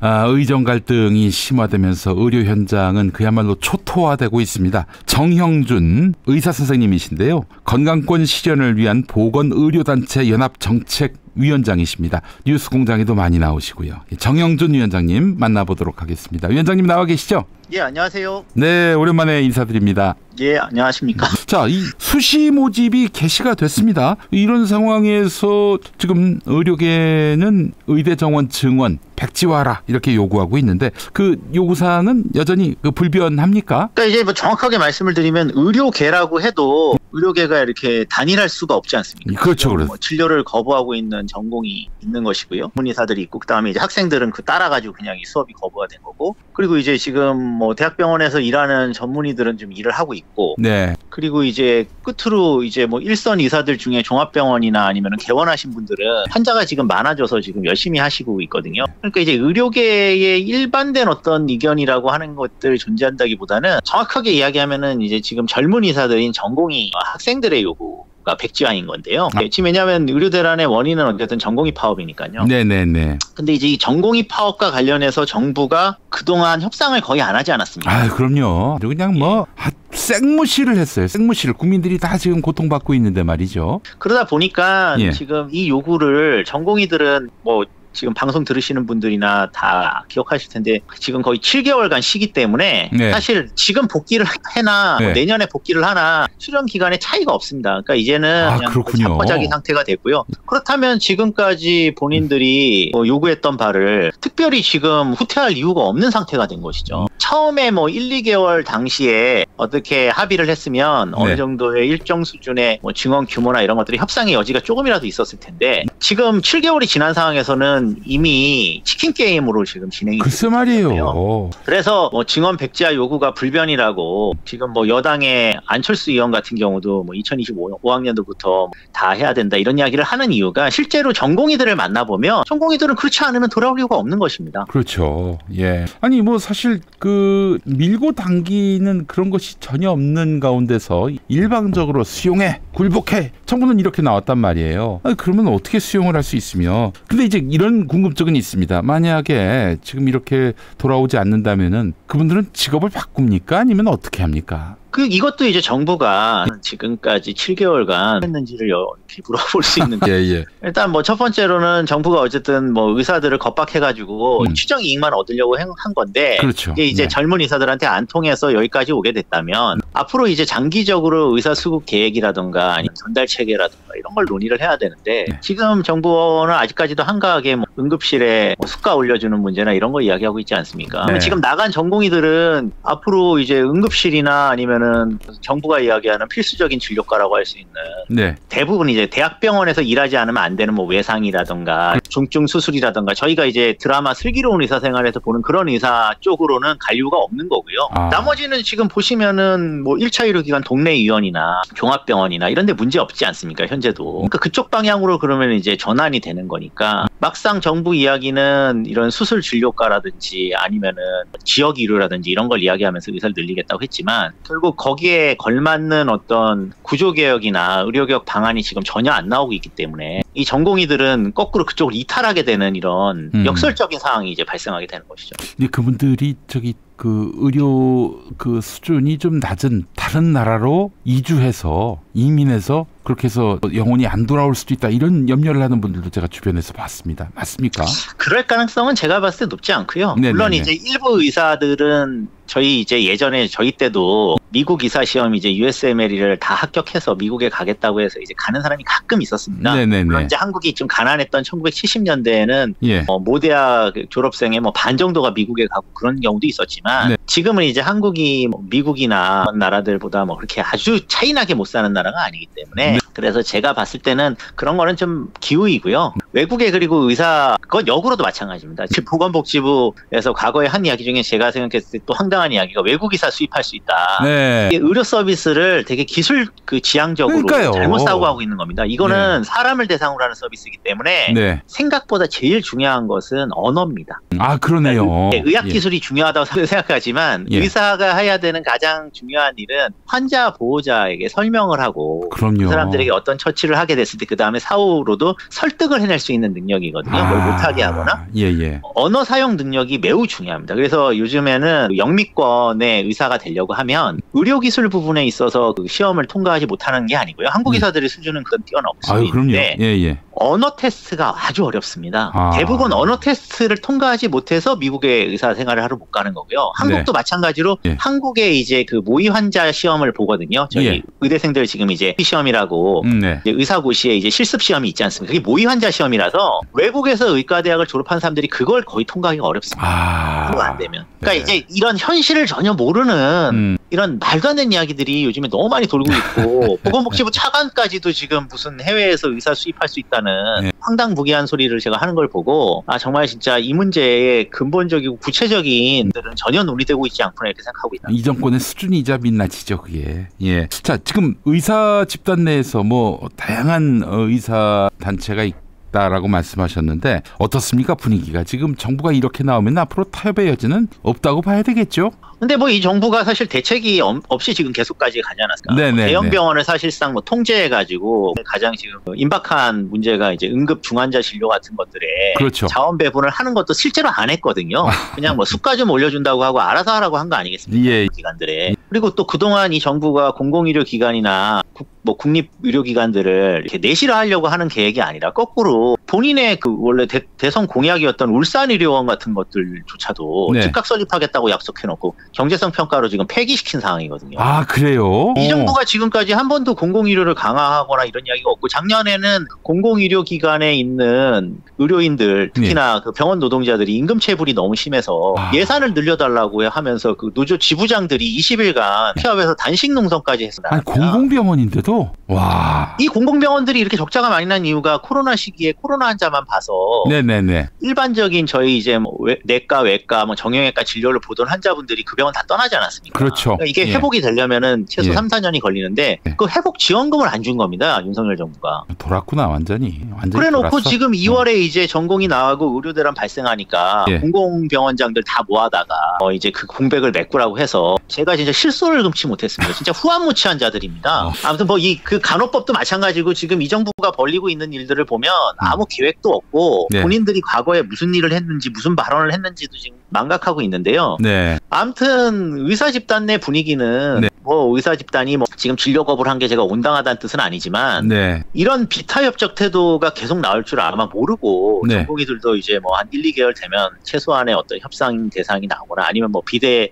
아, 의정 갈등이 심화되면서 의료 현장은 그야말로 초토화되고 있습니다. 정형준 의사 선생님이신데요. 건강권 실현을 위한 보건 의료 단체 연합 정책 위원장이십니다. 뉴스공장에도 많이 나오시고요. 정영준 위원장님 만나보도록 하겠습니다. 위원장님 나와 계시죠? 예, 안녕하세요. 네, 오랜만에 인사드립니다. 예, 안녕하십니까. 자, 이 수시 모집이 개시가 됐습니다. 이런 상황에서 지금 의료계는 의대 정원 증원 백지화라 이렇게 요구하고 있는데 그 요구 사항은 여전히 그 불변합니까? 그러니까 이제 뭐 정확하게 말씀을 드리면 의료계라고 해도 의료계가 이렇게 단일할 수가 없지 않습니까? 그렇죠, 그렇죠. 뭐 진료를 거부하고 있는 전공이 있는 것이고요. 문의사들이 있고 그다음에 이제 학생들은 그 따라가지고 그냥 이 수업이 거부가 된 거고 그리고 이제 지금 뭐 대학병원에서 일하는 전문의들은 좀 일을 하고 있고 네. 그리고 이제 끝으로 이제 뭐 일선 의사들 중에 종합병원이나 아니면 개원하신 분들은 환자가 지금 많아져서 지금 열심히 하시고 있거든요. 그러니까 이제 의료계의 일반된 어떤 의견이라고 하는 것들 존재한다기보다는 정확하게 이야기하면은 이제 지금 젊은 의사들인 전공이 학생들의 요구. 가 백지화인 건데요. 아. 지금 왜냐하면 의료 대란의 원인은 어쨌든 전공의 파업이니까요. 네네네. 근데 이제 이 전공의 파업과 관련해서 정부가 그동안 협상을 거의 안 하지 않았습니까? 아, 그럼요. 그냥 뭐 아, 생무시를 했어요. 생무시를 국민들이 다 지금 고통받고 있는데 말이죠. 그러다 보니까 예. 지금 이 요구를 전공의들은 뭐 지금 방송 들으시는 분들이나 다 기억하실 텐데 지금 거의 7개월간 쉬기 때문에 네. 사실 지금 복귀를 해나 뭐 네. 내년에 복귀를 하나 수련 기간에 차이가 없습니다. 그러니까 이제는 아, 그냥. 자포자기 상태가 됐고요. 그렇다면 지금까지 본인들이 뭐 요구했던 바를 특별히 지금 후퇴할 이유가 없는 상태가 된 것이죠. 처음에 뭐 1, 2개월 당시에 어떻게 합의를 했으면 네. 어느 정도의 일정 수준의 뭐 증언 규모나 이런 것들이 협상의 여지가 조금이라도 있었을 텐데 지금 7개월이 지난 상황에서는 이미 치킨 게임으로 지금 진행이 글쎄. 말이에요. 그래서 뭐 증언 백지화 요구가 불변이라고 지금 뭐 여당의 안철수 의원 같은 경우도 뭐 2025학년도부터 다 해야 된다 이런 이야기를 하는 이유가 실제로 전공의들을 만나보면 전공의들은 그렇지 않으면 돌아올 이유가 없는 것입니다. 그렇죠. 예. 아니 뭐 사실 그 밀고 당기는 그런 것이 전혀 없는 가운데서 일방적으로 수용해, 굴복해. 정부는 이렇게 나왔단 말이에요. 아니, 그러면 어떻게 수용을 할 수 있으며? 근데 이제 이런 궁금증은 있습니다. 만약에 지금 이렇게 돌아오지 않는다면은 그분들은 직업을 바꿉니까? 아니면 어떻게 합니까? 그 이것도 이제 정부가 지금까지 7개월간 했는지를 여- 이렇게 물어볼 수 있는 예, 예. 일단 뭐 첫 번째로는 정부가 어쨌든 뭐 의사들을 겁박해가지고 음. 추정 이익만 얻으려고 행- 한 건데 그렇죠. 이게 이제 네. 젊은 의사들한테 안 통해서 여기까지 오게 됐다면 앞으로 이제 장기적으로 의사 수급 계획이라든가 아니면 전달 체계라든가 이런 걸 논의를 해야 되는데 네. 지금 정부는 아직까지도 한가하게 뭐 응급실에 뭐 수가 올려주는 문제나 이런 걸 이야기하고 있지 않습니까? 네. 지금 나간 전공의들은 앞으로 이제 응급실이나 아니면은 정부가 이야기하는 필수적인 진료과라고 할 수 있는 네. 대부분 이제 대학병원에서 일하지 않으면 안 되는 뭐 외상이라든가 중증 수술이라든가 저희가 이제 드라마 슬기로운 의사생활에서 보는 그런 의사 쪽으로는 갈 이유가 없는 거고요. 아. 나머지는 지금 보시면은 뭐 1차 의료기관 동네 의원이나 종합병원이나 이런 데 문제 없지 않습니까? 현재 도. 그러니까 그쪽 방향으로 그러면 이제 전환이 되는 거니까 막상 정부 이야기는 이런 수술 진료과라든지 아니면은 지역 의료라든지 이런 걸 이야기하면서 의사를 늘리겠다고 했지만 결국 거기에 걸맞는 어떤 구조 개혁이나 의료 개혁 방안이 지금 전혀 안 나오고 있기 때문에 이 전공의들은 거꾸로 그쪽을 이탈하게 되는 이런 음. 역설적인 상황이 이제 발생하게 되는 것이죠. 근데 그분들이 저기 그 의료 그 수준이 좀 낮은 다른 나라로 이주해서 이민해서 그렇게 해서 영혼이 안 돌아올 수도 있다 이런 염려를 하는 분들도 제가 주변에서 봤습니다. 맞습니까? 그럴 가능성은 제가 봤을 때 높지 않고요. 네네네. 물론 이제 일부 의사들은 저희 이제 예전에 저희 때도 미국 의사 시험 이제 USMLE를 다 합격해서 미국에 가겠다고 해서 이제 가는 사람이 가끔 있었습니다. 네네네. 이제 한국이 좀 가난했던 1970년대에는 예. 어, 모대학 졸업생의 뭐 반 정도가 미국에 가고 그런 경우도 있었지만 네. 지금은 이제 한국이 뭐 미국이나 나라들보다 뭐 그렇게 아주 차이나게 못 사는 나라가 아니기 때문에 네. 그래서 제가 봤을 때는 그런 거는 좀 기우이고요. 외국에 그리고 의사 그건 역으로도 마찬가지입니다. 지금 보건복지부에서 과거에 한 이야기 중에 제가 생각했을 때 또 황당 한 이상한 이야기가 외국 의사 수입할 수 있다. 네. 의료 서비스를 되게 기술 그 지향적으로 그러니까요. 잘못 사고 하고 있는 겁니다. 이거는 사람을 대상으로 하는 서비스이기 때문에 네. 생각보다 제일 중요한 것은 언어입니다. 아 그러네요. 네, 의학 예. 기술이 중요하다고 생각하지만 예. 의사가 해야 되는 가장 중요한 일은 환자 보호자에게 설명을 하고 그럼요. 그 사람들에게 어떤 처치를 하게 됐을 때 그 다음에 사후로도 설득을 해낼 수 있는 능력이거든요. 뭘 못하게 하거나 예 예. 언어 사용 능력이 매우 중요합니다. 그래서 요즘에는 영미 권의 의사가 되려고 하면 의료기술 부분에 있어서 그 시험을 통과하지 못하는 게 아니고요. 한국 음. 의사들의 수준은 그건 뛰어넘을 수 아유 그럼요. 있는데 예예. 언어 테스트가 아주 어렵습니다. 아. 대부분 언어 테스트를 통과하지 못해서 미국의 의사 생활을 하러 못 가는 거고요. 한국도 마찬가지로 예. 한국의 이제 그 모의 환자 시험을 보거든요. 저희 예. 의대생들 지금 이제 시험이라고 음, 네. 의사고시에 이제 실습 시험이 있지 않습니까? 그게 모의 환자 시험이라서 외국에서 의과대학을 졸업한 사람들이 그걸 거의 통과하기가 어렵습니다. 아. 그거 안 되면. 그러니까 네. 이제 이런 현실을 전혀 모르는 음. 이런 말도 안 되는 이야기들이 요즘에 너무 많이 돌고 있고 보건복지부 차관까지도 지금 무슨 해외에서 의사 수입할 수 있다는 네. 황당무계한 소리를 제가 하는 걸 보고 아 정말 진짜 이 문제의 근본적이고 구체적인 들은 전혀 논의되고 있지 않구나 이렇게 생각하고 있다. 이 정권의 수준이자 민낯이죠 그게. 예. 자 지금 의사 집단 내에서 뭐 다양한 어, 의사 단체가 있 다라고 말씀하셨는데 어떻습니까 분위기가 지금 정부가 이렇게 나오면 앞으로 타협의 여지는 없다고 봐야 되겠죠? 근데 뭐 이 정부가 사실 대책이 엄- 없이 지금 계속까지 가지 않았을까? 네네, 뭐 대형 네. 병원을 사실상 뭐 통제해 가지고 가장 지금 임박한 문제가 이제 응급 중환자 진료 같은 것들에 그렇죠. 자원 배분을 하는 것도 실제로 안 했거든요. 그냥 뭐 수가 좀 올려준다고 하고 알아서 하라고 한 거 아니겠습니까? 예. 기관들에. 그리고 또 그동안 이 정부가 공공의료 기관이나 국- 뭐 국립 의료 기관들을 이렇게 내실화 하려고 하는 계획이 아니라 거꾸로 본인의 그 원래 대, 선 공약이었던 울산의료원 같은 것들조차도 네. 즉각 설립하겠다고 약속해놓고 경제성 평가로 지금 폐기시킨 상황이거든요. 아 그래요? 이 어. 정부가 지금까지 한 번도 공공의료를 강화하거나 이런 이야기가 없고 작년에는 공공의료 기관에 있는 의료인들 특히나 그 병원 노동자들이 임금 체불이 너무 심해서 아. 예산을 늘려달라고 하면서 그 노조 지부장들이 20일간 폐업해서 단식 농성까지 했어 아니 공공병원인데도 와. 이 공공병원들이 이렇게 적자가 많이 난 이유가 코로나 시기에 코로나 환자만 봐서 네네네. 일반적인 저희 이제 뭐 외- 내과, 외과, 뭐 정형외과 진료를 보던 환자분들이 그 병원 다 떠나지 않았습니까? 그렇죠. 그러니까 이게 예. 회복이 되려면은 최소 예. 3, 4년이 걸리는데 예. 그 회복 지원금을 안 준 겁니다. 윤석열 정부가. 돌았구나 완전히. 완전히 그래 놓고. 지금 2월에 이제 전공이 나가고 의료대란 발생하니까 예. 공공병원장들 다 모아다가 어 이제 그 공백을 메꾸라고 해서 제가 진짜 실소를 금치 못했습니다. 진짜 후한무치한 자들입니다. 어. 아무튼 뭐 이 그 간호법도 마찬가지고 지금 이 정부가 벌리고 있는 일들을 보면 아무 계획도 없고 음. 네. 본인들이 과거에 무슨 일을 했는지 무슨 발언을 했는지도 지금 망각하고 있는데요. 네. 아무튼 의사 집단 내 분위기는 네. 뭐 의사 집단이 뭐 지금 진료 거부를 한 게 제가 온당하다는 뜻은 아니지만 네. 이런 비타협적 태도가 계속 나올 줄 아마 모르고 네. 전공의들도 이제 뭐 한 1, 2개월 되면 최소한의 어떤 협상 대상이 나오거나 아니면 뭐 비대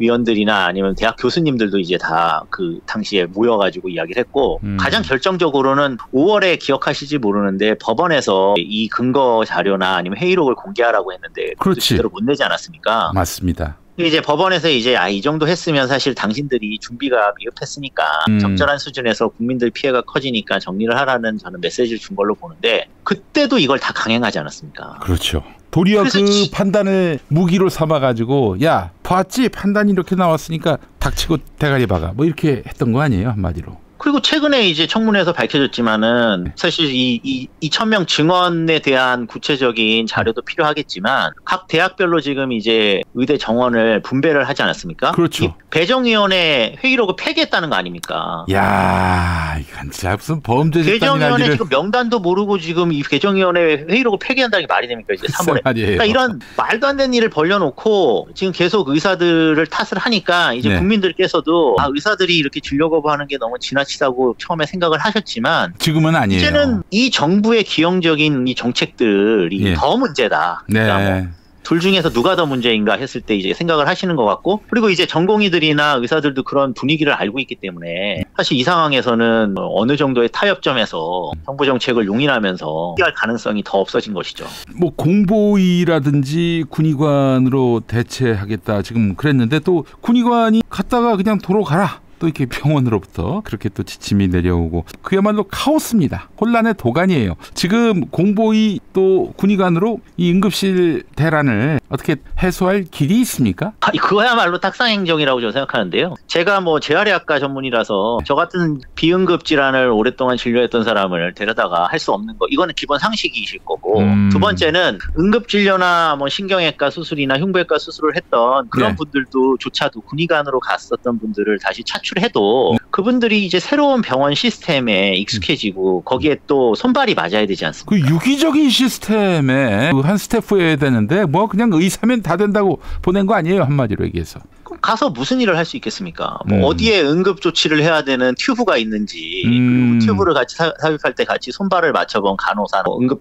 위원들이나 아니면 대학 교수님들도 이제 다 그 당시에 모여가지고 이야기를 했고 음. 가장 결정적으로는 5월에 기억하실지 모르는데 법원에서 이 근거 자료나 아니면 회의록을 공개하라고 했는데 그렇지. 제대로 못 내지 않았습니까? 맞습니다. 이제 법원에서 이제 아 이 정도 했으면 사실 당신들이 준비가 미흡했으니까 음. 적절한 수준에서 국민들 피해가 커지니까 정리를 하라는 저는 메시지를 준 걸로 보는데 그때도 이걸 다 강행하지 않았습니까? 그렇죠. 도리어 그 지- 판단을 무기로 삼아가지고 야 봤지? 판단이 이렇게 나왔으니까 닥치고 대가리 박아. 뭐 이렇게 했던 거 아니에요 한마디로. 그리고 최근에 이제 청문회에서 밝혀졌지만은 사실 이, 이 2,000명 증언에 대한 구체적인 자료도 필요하겠지만 각 대학별로 지금 이제 의대 정원을 분배를 하지 않았습니까? 그렇죠. 이 배정위원회 회의록을 폐기했다는 거 아닙니까? 야 이건 진짜 무슨 범죄 개정위원회 난리를 지금 명단도 모르고 지금 이 개정위원회 회의록을 폐기한다는 게 말이 됩니까 이제 3월에 말이에요. 그러니까 이런 말도 안 되는 일을 벌려놓고 지금 계속 의사들을 탓을 하니까 이제 네. 국민들께서도 아 의사들이 이렇게 진료 거부하는 게 너무 지나치 다고 처음에 생각을 하셨지만 지금은 아니에요. 이제는 이 정부의 기형적인 이 정책들이 예. 더 문제다. 그러니까 뭐 네. 둘 중에서 누가 더 문제인가 했을 때 이제 생각을 하시는 것 같고 그리고 이제 전공의들이나 의사들도 그런 분위기를 알고 있기 때문에 사실 이 상황에서는 뭐 어느 정도의 타협점에서 정부 정책을 용인하면서 피할 가능성이 더 없어진 것이죠. 뭐 공보위라든지 군의관으로 대체하겠다 지금 그랬는데 또 군의관이 갔다가 그냥 도로 가라. 또 이렇게 병원으로부터 그렇게 또 지침이 내려오고 그야말로 카오스입니다. 혼란의 도가니예요. 지금 공보위 또 군의관으로 이 응급실 대란을 어떻게 해소할 길이 있습니까? 아, 그거야말로 탁상행정이라고 저는 생각하는데요. 제가 뭐 재활의학과 전문이라서 저 같은 비응급 질환을 오랫동안 진료했던 사람을 데려다가 할 수 없는 거 이거는 기본 상식이실 거고 음. 두 번째는 응급 진료나 뭐 신경외과 수술이나 흉부외과 수술을 했던 그런 네. 분들도 조차도 군의관으로 갔었던 분들을 다시 차출해도 그분들이 이제 새로운 병원 시스템에 익숙해지고 거기에 또 손발이 맞아야 되지 않습니까? 그 유기적인 시스템에 그한 스태프여야 되는데 뭐 그냥 의사면 다 된다고 보낸 거 아니에요 한마디로 얘기해서. 가서 무슨 일을 할 수 있겠습니까? 뭐 음. 어디에 응급 조치를 해야 되는 튜브가 있는지 음. 그리고 튜브를 같이 사- 삽입할 때 같이 손발을 맞춰본 간호사, 뭐 응급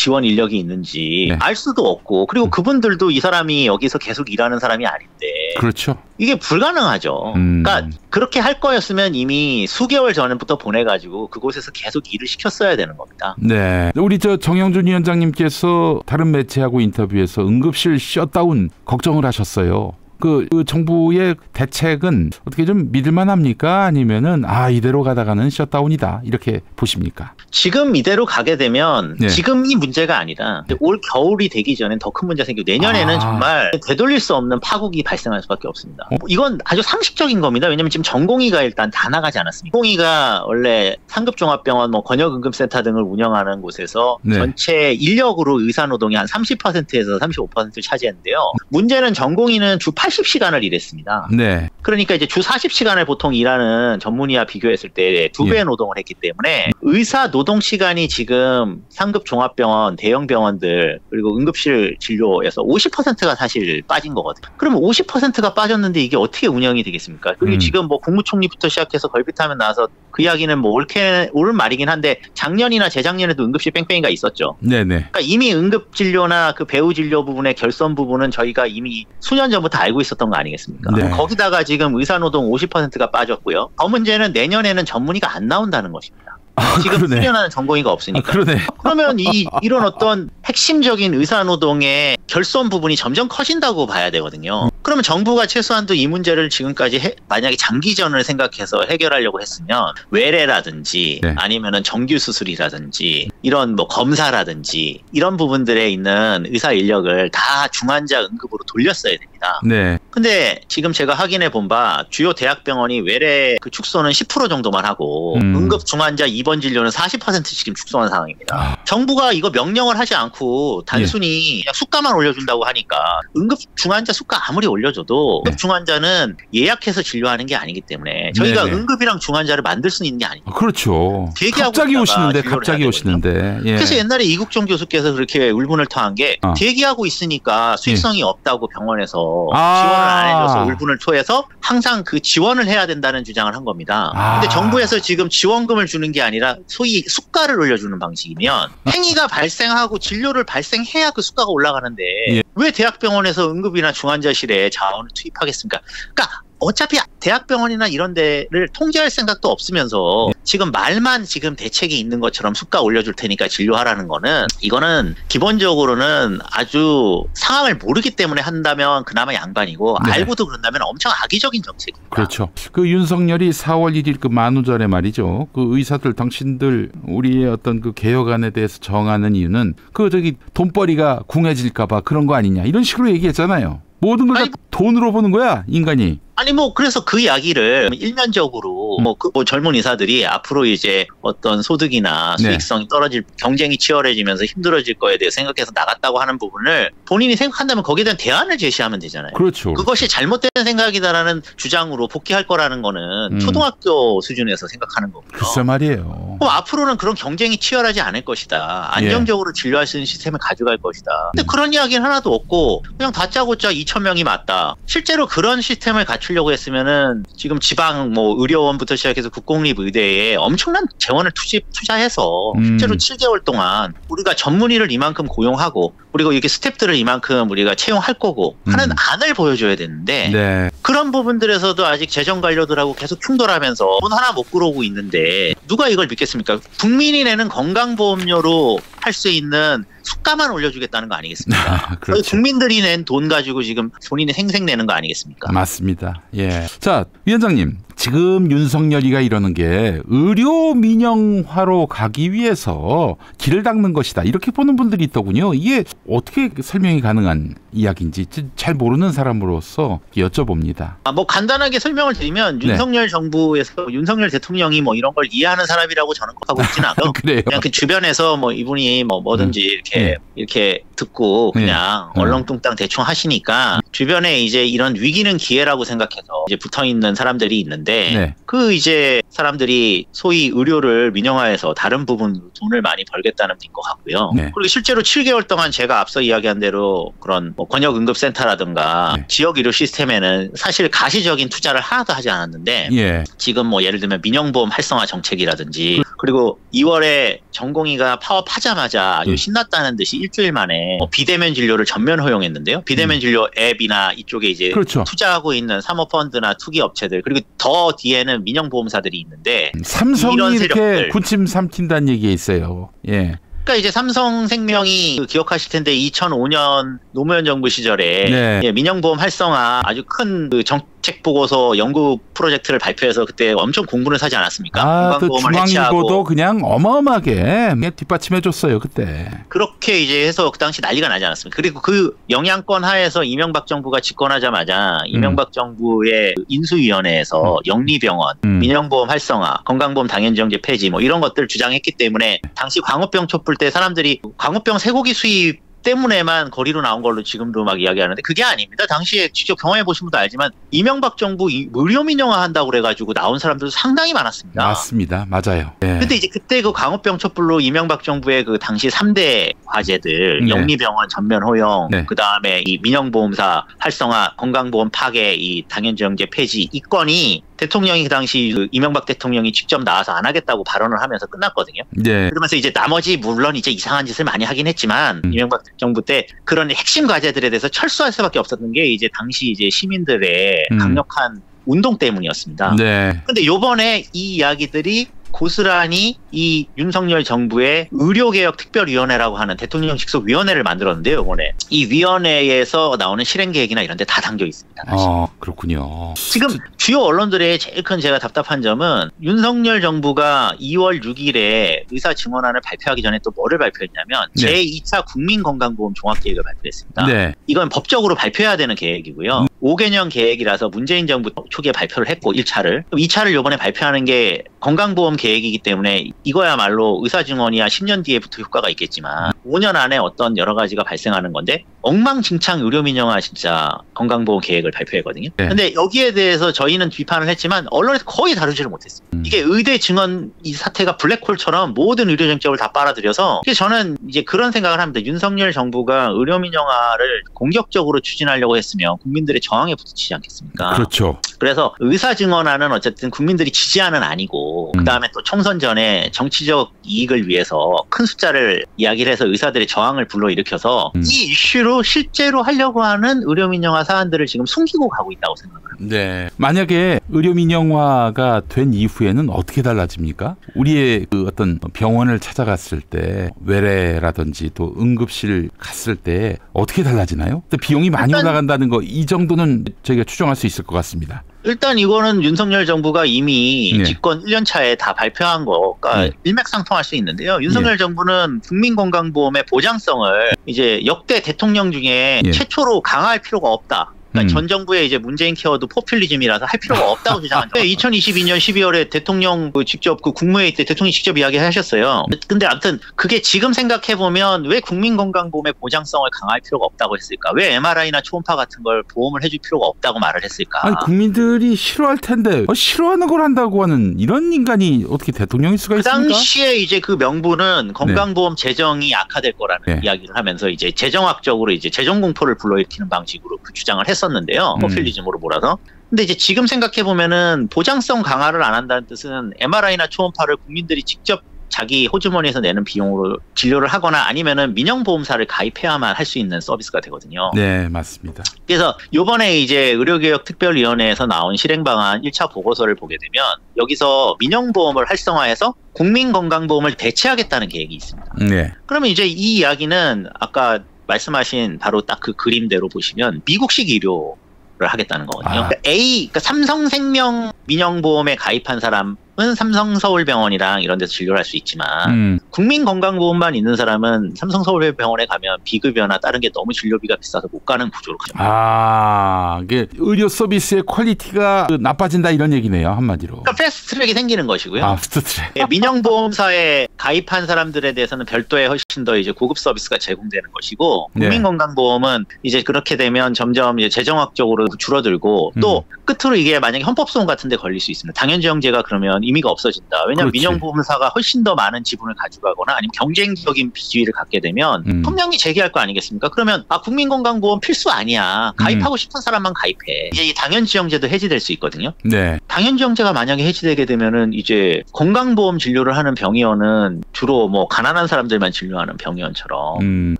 지원 인력이 있는지 네. 알 수도 없고 그리고 음. 그분들도 이 사람이 여기서 계속 일하는 사람이 아닌데 그렇죠. 이게 불가능하죠. 음. 그러니까 그렇게 할 거였으면 이미 수개월 전부터 보내가지고 그곳에서 계속 일을 시켰어야 되는 겁니다. 네. 우리 저 정영준 위원장님께서 다른 매체하고 인터뷰에서 응급실 셧다운 걱정을 하셨어요. 그, 그 정부의 대책은 어떻게 좀 믿을만 합니까? 아니면은 아 이대로 가다가는 셧다운이다 이렇게 보십니까? 지금 이대로 가게 되면 네. 지금이 문제가 아니라 올 겨울이 되기 전엔 더 큰 문제 생기고 내년에는 아. 정말 되돌릴 수 없는 파국이 발생할 수밖에 없습니다. 어? 이건 아주 상식적인 겁니다. 왜냐면 지금 전공의가 일단 다 나가지 않았습니까? 전공의가 원래 상급종합병원, 뭐 권역응급센터 등을 운영하는 곳에서 네. 전체 인력으로 의사노동이 한 30%에서 35%를 차지했는데요. 문제는 전공의는 주 80시간을 일했습니다. 네. 그러니까 이제 주 40시간을 보통 일하는 전문의와 비교했을 때 두 배의 예. 노동을 했기 때문에 의사 노동 시간이 지금 상급 종합병원, 대형 병원들 그리고 응급실 진료에서 50%가 사실 빠진 거거든요. 그러면 50%가 빠졌는데 이게 어떻게 운영이 되겠습니까? 그리고 음. 지금 뭐 국무총리부터 시작해서 걸핏하면 나서 그 이야기는 뭐 옳게 옳은 말이긴 한데 작년이나 재작년에도 응급실 뺑뺑이가 있었죠. 네네. 그러니까 이미 응급 진료나 그 배우 진료 부분의 결선 부분은 저희가 이미 수년 전부터 알고 있었던 거 아니겠습니까? 네. 거기다가 지금 의사노동 50%가 빠졌고요. 더 문제는 내년에는 전문의가 안 나온다는 것입니다. 지금 그러네. 수련하는 전공의가 아, 없으니까. 그러네. 그러면 이 이런 어떤 핵심적인 의사 노동의 결손 부분이 점점 커진다고 봐야 되거든요. 그러면 정부가 최소한도 이 문제를 지금까지 해- 만약에 장기전을 생각해서 해결하려고 했으면 외래라든지 네. 아니면은 정규 수술이라든지 이런 뭐 검사라든지 이런 부분들에 있는 의사 인력을 다 중환자 응급으로 돌렸어야 됩니다. 네. 근데 지금 제가 확인해 본 바 주요 대학병원이 외래 그 축소는 10% 정도만 하고 음. 응급 중환자 입원 진료는 40% 지금 축소한 상황입니다. 아, 정부가 이거 명령을 하지 않고 단순히 그냥 수가만 올려준다고 하니까 응급 중환자 수가 아무리 올려줘도 네. 응급 중환자는 예약해서 진료하는 게 아니기 때문에 저희가 네네. 응급이랑 중환자를 만들 수 있는 게 아니에요. 아, 그렇죠. 갑자기 오시는데 갑자기 오시는데. 예. 그래서 옛날에 이국종 교수께서 그렇게 울분을 토한 게 어. 대기하고 있으니까 수익성이 없다고 병원에서 아. 지원을 안 해줘서 울분을 토해서 항상 그 지원을 해야 된다는 주장을 한 겁니다. 아. 근데 정부에서 지금 지원금을 주는 게 아니라 소위 수가를 올려주는 방식이면 행위가 발생하고 진료를 발생해야 그 수가가 올라가는데 예. 왜 대학병원에서 응급이나 중환자실에 자원을 투입하겠습니까? 그러니까 어차피 대학병원이나 이런 데를 통제할 생각도 없으면서 예. 지금 말만 지금 대책이 있는 것처럼 수가 올려줄 테니까 진료하라는 거는 이거는 기본적으로는 아주 상황을 모르기 때문에 한다면 그나마 양반이고 네. 알고도 그런다면 엄청 악의적인 정책입니다. 그렇죠. 그 윤석열이 4월 1일 그 만우절에 말이죠. 그 의사들 당신들 우리의 어떤 그 개혁안에 대해서 정하는 이유는 그 저기 돈벌이가 궁해질까 봐 그런 거 아니냐 이런 식으로 얘기했잖아요. 모든 걸 다 돈으로 보는 거야 인간이. 아니 뭐 그래서 그 이야기를 일면적으로 음. 뭐, 그, 뭐 젊은 의사들이 앞으로 이제 어떤 소득이나 네. 수익성이 떨어질 경쟁이 치열해지면서 힘들어질 거에 대해 생각해서 나갔다고 하는 부분을 본인이 생각한다면 거기에 대한 대안을 제시하면 되잖아요. 그렇죠. 그것이 잘못된 생각이다라는 주장으로 복귀할 거라는 거는 음. 초등학교 수준에서 생각하는 거고요. 글쎄 말이에요. 그럼 앞으로는 그런 경쟁이 치열하지 않을 것이다. 안정적으로 진료할 수 있는 시스템을 가져갈 것이다. 근데 그런 이야기는 하나도 없고 그냥 다짜고짜 2천 명이 맞다. 실제로 그런 시스템을 갖추 려고 했으면은 지금 지방 뭐 의료원부터 시작해서 국공립 의대에 엄청난 재원을 투지, 투자해서 음. 실제로 7개월 동안 우리가 전문의를 이만큼 고용하고 그리고 이렇게 스탭들을 이만큼 우리가 채용할 거고 하는 음. 안을 보여줘야 되는데 네. 그런 부분들에서도 아직 재정 관료들하고 계속 충돌하면서 돈 하나 못 끌어오고 있는데 누가 이걸 믿겠습니까? 국민이 내는 건강보험료로 할 수 있는 수가만 올려주겠다는 거 아니겠습니까? 아, 그렇죠. 국민들이 낸 돈 가지고 지금 본인이 생생 내는 거 아니겠습니까? 맞습니다. 예. 자, 위원장님. 지금 윤석열이가 이러는 게 의료 민영화로 가기 위해서 길을 닦는 것이다. 이렇게 보는 분들이 있더군요. 이게 어떻게 설명이 가능한 이야기인지 잘 모르는 사람으로서 여쭤봅니다. 아, 뭐 간단하게 설명을 드리면 네. 윤석열 정부에서 윤석열 대통령이 뭐 이런 걸 이해하는 사람이라고 저는 하고 있지는 않고. 그냥 그 주변에서 뭐 이분이 뭐 뭐든지 이렇게 네. 이렇게 듣고 네. 그냥 네. 얼렁뚱땅 대충 하시니까 주변에 이제 이런 위기는 기회라고 생각해서 이제 붙어 있는 사람들이 있는데 네. 그 이제 사람들이 소위 의료를 민영화해서 다른 부분 돈을 많이 벌겠다는 것 같고요. 네. 그리고 실제로 7개월 동안 제가 앞서 이야기한 대로 그런 뭐 권역 응급센터라든가 네. 지역 의료 시스템에는 사실 가시적인 투자를 하나도 하지 않았는데 예. 지금 뭐 예를 들면 민영보험 활성화 정책이라든지 그 리고 2월에 전공의가 파업하자마자 아주 음. 신났다는 듯이 일주일 만에 뭐 비대면 진료를 전면 허용했는데요. 비대면 진료 앱이나 이쪽에 이제 그렇죠. 투자하고 있는 사모펀드나 투기 업체들 그리고 더 뒤에는 민영보험사들이 있는데 삼성이 이렇게. 군침 삼킨다는 얘기가 있어요. 예. 그러니까 이제 삼성생명이 그 기억하실 텐데 2005년 노무현 정부 시절에 네. 예, 민영보험 활성화 아주 큰 그 정 책 보고서 연구 프로젝트를 발표해서 그때 엄청 공분을 사지 않았습니까? 아, 해체하고 중앙일보도 그냥 어마어마하게 뒷받침해 줬어요, 그때. 그렇게 이제 해서 그 당시 난리가 나지 않았습니까? 그리고 그 영향권 하에서 이명박 정부가 집권하자마자 이명박 정부의 그 인수위원회에서 영리병원, 음. 민영보험 활성화, 건강보험 당연지원제 폐지 뭐 이런 것들 주장했기 때문에 당시 광우병 촛불 때 사람들이 광우병 쇠고기 수입 때문에만 거리로 나온 걸로 지금도 막 이야기하는데 그게 아닙니다. 당시에 직접 경험해 보신 분도 알지만 이명박 정부 이- 무료 민영화 한다고 그래가지고 나온 사람들도 상당히 많았습니다. 맞습니다. 맞아요. 예. 근데 이제 그때 그 광우병 촛불로 이명박 정부의 그 당시 3대 과제들 네. 영리병원 전면 허용, 네. 그 다음에 이 민영보험사 활성화, 건강보험 파괴, 이 당연지원제 폐지 이 건이 대통령이 그 당시 그 이명박 대통령이 직접 나와서 안 하겠다고 발언을 하면서 끝났거든요. 네. 그러면서 이제 나머지 물론 이제 이상한 짓을 많이 하긴 했지만 음. 이명박 정부 때 그런 핵심 과제들에 대해서 철수할 수밖에 없었던 게 이제 당시 이제 시민들의 음. 강력한 운동 때문이었습니다. 네. 근데 요번에 이 이야기들이 고스란히 이 윤석열 정부의 의료개혁 특별위원회라고 하는 대통령 직속 위원회를 만들었는데요, 이번에. 이 위원회에서 나오는 실행 계획이나 이런 데 다 담겨 있습니다. 사실. 어, 그렇군요. 지금 주요 언론들의 제일 큰 제가 답답한 점은 윤석열 정부가 2월 6일에 의사 증언안을 발표하기 전에 또 뭐를 발표했냐면 네. 제2차 국민건강보험 종합계획을 발표했습니다. 네. 이건 법적으로 발표해야 되는 계획이고요. 5개년 계획이라서 문재인 정부 초기에 발표를 했고 1차를 2차를 요번에 발표하는 게 건강보험 계획이기 때문에 이거야말로 의사증언이야 10년 뒤에부터 효과가 있겠지만 5년 안에 어떤 여러 가지가 발생하는 건데 엉망진창 의료민영화 진짜 건강보험 계획을 발표했거든요. 네. 근데 여기에 대해서 저희는 비판을 했지만 언론에서 거의 다루지를 못했습니다. 음. 이게 의대 증언 이 사태가 블랙홀처럼 모든 의료 정책을 다 빨아들여서 저는 이제 그런 생각을 합니다. 윤석열 정부가 의료 민영화를 공격적으로 추진하려고 했으면 국민들의 저항에 부딪히지 않겠습니까? 그렇죠. 그래서 의사 증언안은 어쨌든 국민들이 지지하는 아니고 음. 그다음에 또 총선 전에 정치적 이익을 위해서 큰 숫자를 이야기를 해서 의사들의 저항을 불러일으켜서 음. 이 이슈로 실제로 하려고 하는 의료 민영화 사안들을 지금 숨기고 가고 있다고 생각합니다. 네. 만약에 의료 민영화가 된 이후에는 어떻게 달라집니까? 우리의 그 어떤 병원을 찾아갔을 때 외래라든지 또 응급실 갔을 때 어떻게 달라지나요? 또 비용이 많이 올라간다는 거 이 정도는 저희가 추정할 수 있을 것 같습니다. 일단 이거는 윤석열 정부가 이미 네. 집권 1년 차에 다 발표한 거가 네. 일맥상통할 수 있는데요. 윤석열 정부는 국민건강보험의 보장성을 이제 역대 대통령 중에 예. 최초로 강화할 필요가 없다. 그러니까 음. 전 정부의 이제 문재인 케어도 포퓰리즘이라서 할 필요가 없다고 주장한 거. 2022년 12월에 대통령 그 직접 그 국무회의 때 대통령이 직접 이야기하셨어요. 근데 아무튼 그게 지금 생각해 보면 왜 국민 건강보험의 보장성을 강화할 필요가 없다고 했을까? 왜 MRI나 초음파 같은 걸 보험을 해줄 필요가 없다고 말을 했을까? 아니 국민들이 싫어할 텐데 어, 싫어하는 걸 한다고 하는 이런 인간이 어떻게 대통령일 수가 그 있습니까? 당시에 이제 그 명분은 건강보험 재정이 악화될 거라는 네. 이야기를 하면서 이제 재정학적으로 이제 재정 공포를 불러일으키는 방식으로 그 주장을 했 었는데요. 음. 포퓰리즘으로 몰아서. 근데 이제 지금 생각해 보면은 보장성 강화를 안 한다는 뜻은 MRI나 초음파를 국민들이 직접 자기 호주머니에서 내는 비용으로 진료를 하거나 아니면은 민영보험사를 가입해야만 할 수 있는 서비스가 되거든요. 네 맞습니다. 그래서 요번에 이제 의료개혁 특별위원회에서 나온 실행 방안 1차 보고서를 보게 되면 여기서 민영보험을 활성화해서 국민건강보험을 대체하겠다는 계획이 있습니다. 네. 그러면 이제 이 이야기는 아까 말씀하신 바로 딱 그 그림대로 보시면 미국식 의료를 하겠다는 거거든요. 아. 그러니까 A, 그러니까 삼성생명 민영보험에 가입한 사람 삼성 서울병원이랑 이런 데서 진료를 할 수 있지만 음. 국민건강보험만 있는 사람은 삼성 서울병원에 가면 비급여나 다른 게 너무 진료비가 비싸서 못 가는 구조로 가죠. 아, 이게 의료 서비스의 quality가 그 나빠진다 이런 얘기네요 한마디로. 그러니까 패스트 트랙이 생기는 것이고요. 아, 스트레. 예, 민영보험사에 가입한 사람들에 대해서는 별도의 훨씬 더 이제 고급 서비스가 제공되는 것이고 네. 국민건강보험은 이제 그렇게 되면 점점 이제 재정학적으로 줄어들고 또 음. 끝으로 이게 만약에 헌법소원 같은데 걸릴 수 있습니다. 당연지정제가 그러면 의미가 없어진다. 왜냐하면 그렇지. 민영 보험사가 훨씬 더 많은 지분을 가져가거나 아니면 경쟁적인 비지위를 갖게 되면 음. 분명히 제기할 거 아니겠습니까? 그러면 아 국민건강보험 필수 아니야. 가입하고 싶은 사람만 가입해. 이제 이 당연지정제도 해지될 수 있거든요. 네. 당연지정제가 만약에 해지되게 되면은 이제 건강보험 진료를 하는 병의원은 주로 뭐 가난한 사람들만 진료하는 병의원처럼 음.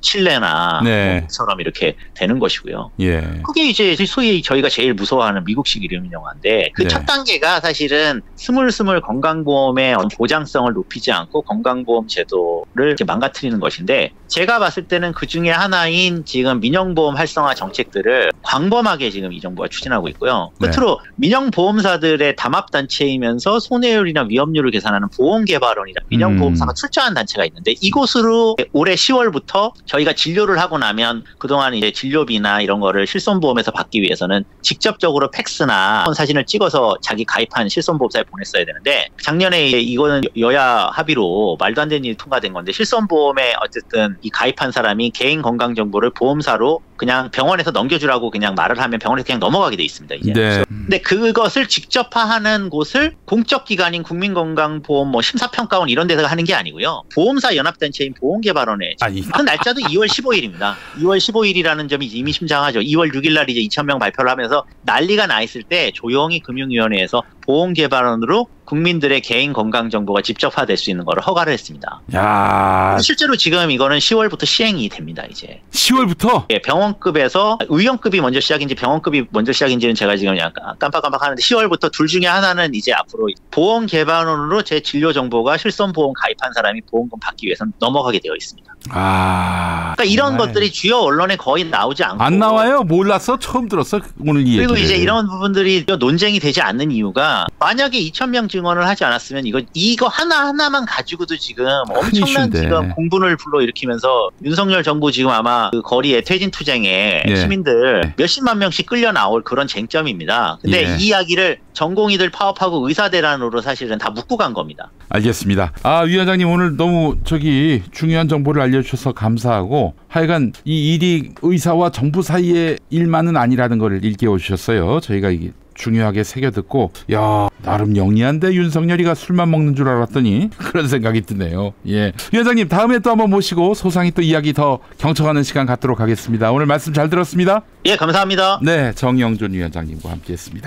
칠레나 네. 뭐처럼 이렇게 되는 것이고요. 예. 그게 이제 소위 저희가 제일 무서워하는 미국식 이름 영화인데 그 네. 첫 단계가 사실은 스물스물 건강보험의 어떤 보장성을 높이지 않고 건강보험 제도를 망가뜨리는 것인데 제가 봤을 때는 그 중에 하나인 지금 민영보험 활성화 정책들을 광범하게 지금 이 정부가 추진하고 있고요. 네. 끝으로 민영보험사들의 담합단체이면서 손해율이나 위험률을 계산하는 보험개발원이라 민영보험사가 음. 출자한 단체가 있는데 이곳으로 올해 10월부터 저희가 진료를 하고 나면 그동안 이제 진료비나 이런 거를 실손보험에서 받기 위해서는 직접적으로 팩스나 사진을 찍어서 자기 가입한 실손보험사에 보냈어야 되는 데 작년에 이거는 여야 합의로 말도 안 되는 일이 통과된 건데 실손보험에 어쨌든 이 가입한 사람이 개인 건강 정보를 보험사로 그냥 병원에서 넘겨주라고 그냥 말을 하면 병원에서 그냥 넘어가게 돼 있습니다. 이제. 네. 근데 그것을 직접화하는 곳을 공적 기관인 국민건강보험 뭐 심사평가원 이런 데서 하는 게 아니고요. 보험사 연합단체인 보험개발원에 아니. 그 날짜도 2월 15일입니다. 2월 15일이라는 점이 이미 심장하죠. 2월 6일 날 이제 2,000명 발표를 하면서 난리가 나 있을 때 조용히 금융위원회에서 보험개발원으로 국민들의 개인 건강 정보가 직접화될 수 있는 거를 허가를 했습니다. 야, 실제로 지금 이거는 10월부터 시행이 됩니다. 이제 10월부터 예, 병원급에서 의원급이 먼저 시작인지 병원급이 먼저 시작인지는 제가 지금 약간 깜빡깜빡 하는데 10월부터 둘 중에 하나는 이제 앞으로 보험 개발원으로 제 진료 정보가 실손 보험 가입한 사람이 보험금 받기 위해서는 넘어가게 되어 있습니다. 아. 그러니까 이런 정말. 것들이 주요 언론에 거의 나오지 않고 안 나와요? 몰랐어? 처음 들었어? 오늘 이 그리고 얘기를. 이제 이런 부분들이 논쟁이 되지 않는 이유가 만약에 2,000명 증언을 하지 않았으면 이거 이거 하나 하나만 가지고도 지금 엄청난 이슈인데. 지금 공분을 불러일으키면서 윤석열 정부 지금 아마 그 거리에 퇴진 투쟁에 예. 시민들 몇십만 명씩 끌려 나올 그런 쟁점입니다. 근데 예. 이 이야기를 전공의들 파업하고 의사대란으로 사실은 다 묶고 간 겁니다. 알겠습니다. 아 위원장님 오늘 너무 저기 중요한 정보를 알려주셔서 감사하고 하여간 이 일이 의사와 정부 사이의 일만은 아니라는 걸 일깨워 주셨어요. 저희가 이게 중요하게 새겨 듣고 야 나름 영리한데 윤석열이가 술만 먹는 줄 알았더니 그런 생각이 드네요. 예 위원장님 다음에 또 한번 모시고 소상히 또 이야기 더 경청하는 시간 갖도록 하겠습니다. 오늘 말씀 잘 들었습니다. 예, 감사합니다. 네 정영준 위원장님과 함께했습니다.